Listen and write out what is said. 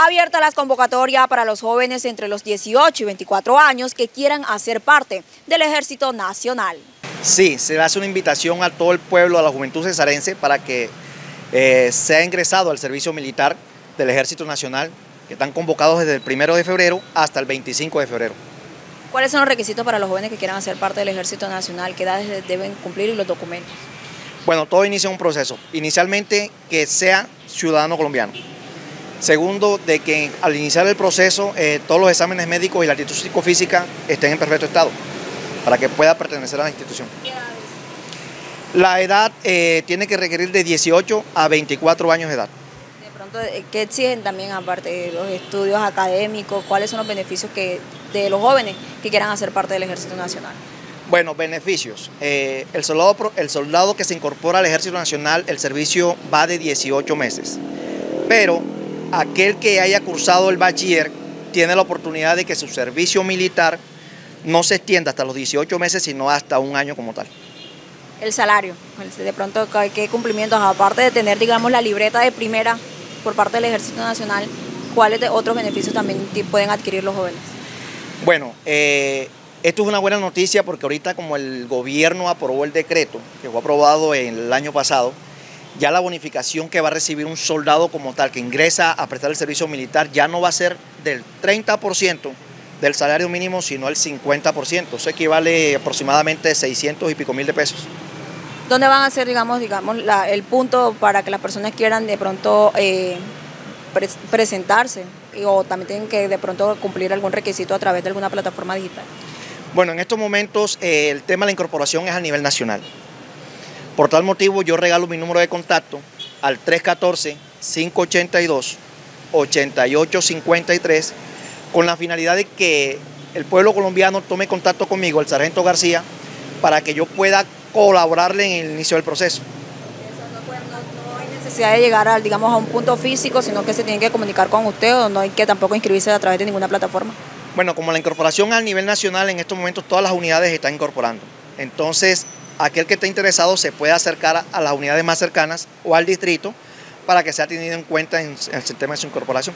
Abierta las convocatorias para los jóvenes entre los 18 y 24 años que quieran hacer parte del Ejército Nacional. Sí, se le hace una invitación a todo el pueblo, a la juventud cesarense, para que eh, sea ingresado al servicio militar del Ejército Nacional, que están convocados desde el 1 de febrero hasta el 25 de febrero. ¿Cuáles son los requisitos para los jóvenes que quieran hacer parte del Ejército Nacional? ¿Qué edades deben cumplir y los documentos? Bueno, todo inicia un proceso. Inicialmente que sea ciudadano colombiano. Segundo, de que al iniciar el proceso eh, todos los exámenes médicos y la actitud psicofísica estén en perfecto estado para que pueda pertenecer a la institución. La edad eh, tiene que requerir de 18 a 24 años de edad. De pronto, eh, ¿qué exigen también aparte de los estudios académicos? ¿Cuáles son los beneficios que, de los jóvenes que quieran hacer parte del Ejército Nacional? Bueno, beneficios. Eh, el, soldado, el soldado que se incorpora al Ejército Nacional, el servicio va de 18 meses. Pero aquel que haya cursado el bachiller tiene la oportunidad de que su servicio militar no se extienda hasta los 18 meses, sino hasta un año como tal. El salario, el- de pronto, ¿qué- ¿qué cumplimientos? Aparte de tener, digamos, la libreta de primera por parte del Ejército Nacional, ¿cuáles de otros beneficios también pueden adquirir los jóvenes? Bueno, eh, esto es una buena noticia porque ahorita como el gobierno aprobó el decreto, que fue aprobado el año pasado, ya la bonificación que va a recibir un soldado como tal que ingresa a prestar el servicio militar ya no va a ser del 30% del salario mínimo, sino el 50%. Eso equivale aproximadamente a 600 y pico mil de pesos. ¿Dónde van a ser, digamos, digamos la- el punto para que las personas quieran de pronto eh, pres- presentarse? O también tienen que de pronto cumplir algún requisito a través de alguna plataforma digital. Bueno, en estos momentos eh, el tema de la incorporación es a nivel nacional. Por tal motivo yo regalo mi número de contacto al 314-582-8853 con la finalidad de que el pueblo colombiano tome contacto conmigo, el sargento García, para que yo pueda colaborarle en el inicio del proceso. No hay necesidad de llegar al, digamos, a un punto físico, sino que se tienen que comunicar con usted o no hay que tampoco inscribirse a través de ninguna plataforma. Bueno, como la incorporación a nivel nacional, en estos momentos todas las unidades están incorporando. Entonces, aquel que esté interesado se puede acercar a- las unidades más cercanas o al distrito para que sea tenido en cuenta en, el tema de su incorporación.